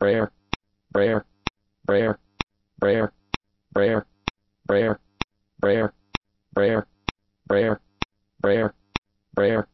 rare, rare, rare, rare, rare, rare, rare, rare, rare, rare, rare.